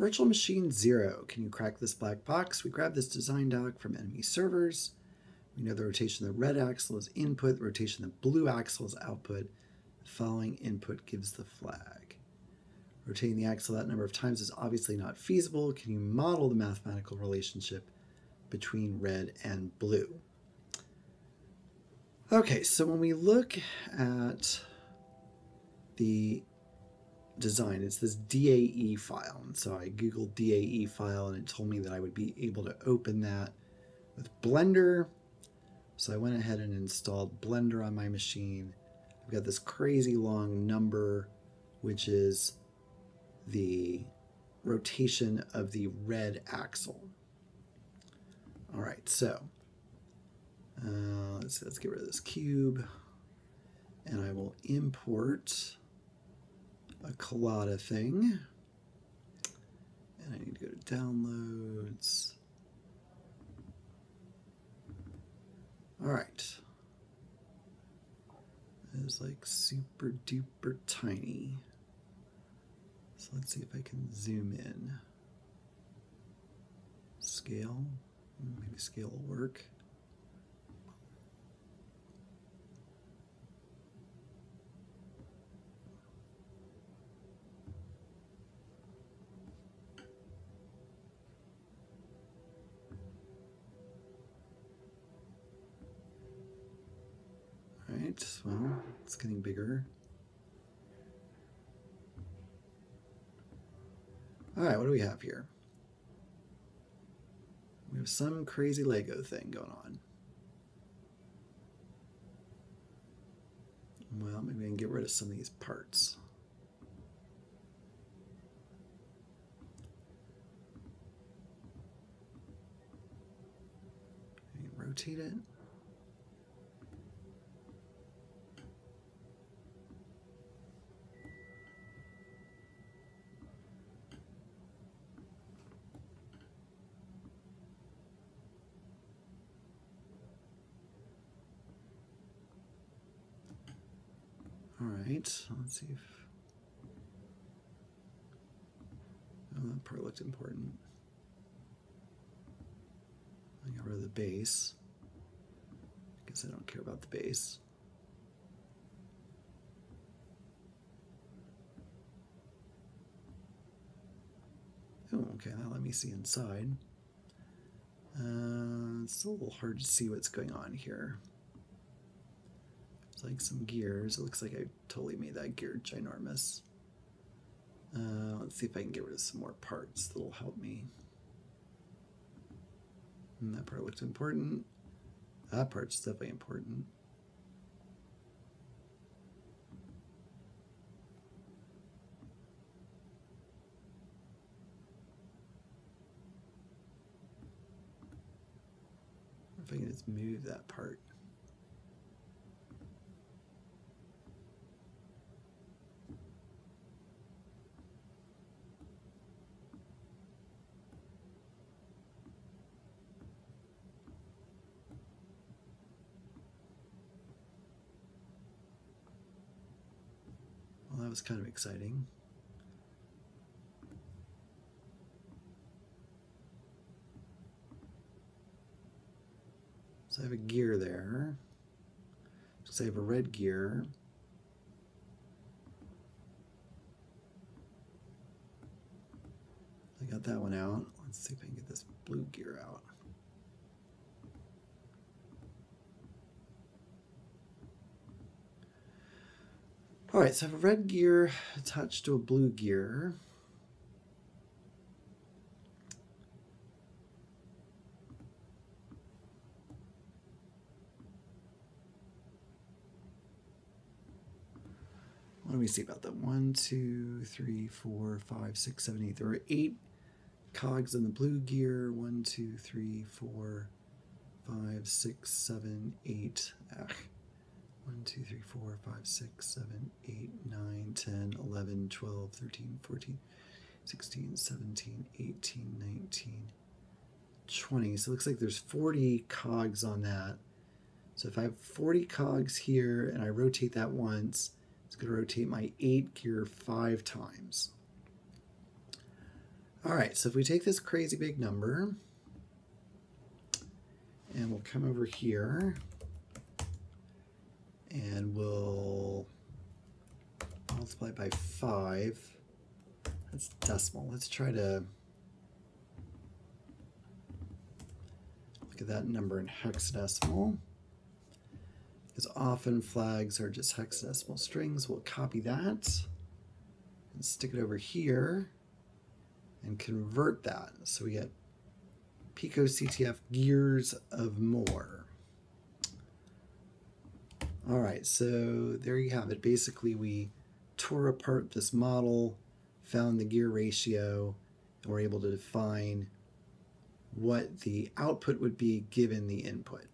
Virtual machine zero. Can you crack this black box? We grab this design doc from enemy servers. We know the rotation of the red axle is input, the rotation of the blue axle is output. The following input gives the flag. Rotating the axle that number of times is obviously not feasible. Can you model the mathematical relationship between red and blue? Okay, so when we look at the design. It's this DAE file. And so I Googled DAE file and it told me that I would be able to open that with Blender. So I went ahead and installed Blender on my machine. I've got this crazy long number, which is the rotation of the red axle. All right, so uh, let's, let's get rid of this cube and I will import a Collada thing. And I need to go to downloads. All right. It is like super duper tiny. So let's see if I can zoom in. Scale. Maybe scale will work. Right, well, it's getting bigger. All right, what do we have here? We have some crazy Lego thing going on. Well, maybe I can get rid of some of these parts. rotate it. Right, let's see if. Oh, that part looked important. I got rid of the base. I guess I don't care about the base. Oh, okay, that let me see inside. Uh, it's a little hard to see what's going on here like some gears. It looks like I totally made that gear ginormous. Uh, let's see if I can get rid of some more parts that'll help me. And that part looked important. That part's definitely important. If I can just move that part. That was kind of exciting. So I have a gear there. So I have a red gear. I got that one out. Let's see if I can get this blue gear out. All right, so I have a red gear attached to a blue gear. What do we see about that? One, two, three, four, five, six, seven, eight. There are eight cogs in the blue gear. One, two, three, four, five, six, seven, eight. Ugh. 1, 2, 3, 4, 5, 6, 7, 8, 9, 10, 11, 12, 13, 14, 16, 17, 18, 19, 20. So it looks like there's 40 cogs on that. So if I have 40 cogs here and I rotate that once, it's going to rotate my 8 gear 5 times. All right, so if we take this crazy big number and we'll come over here and we'll multiply by 5. That's decimal. Let's try to look at that number in hexadecimal. Because often flags are just hexadecimal strings. We'll copy that and stick it over here and convert that. So we get picoCTF gears of more. All right, so there you have it. Basically, we tore apart this model, found the gear ratio, and we're able to define what the output would be given the input.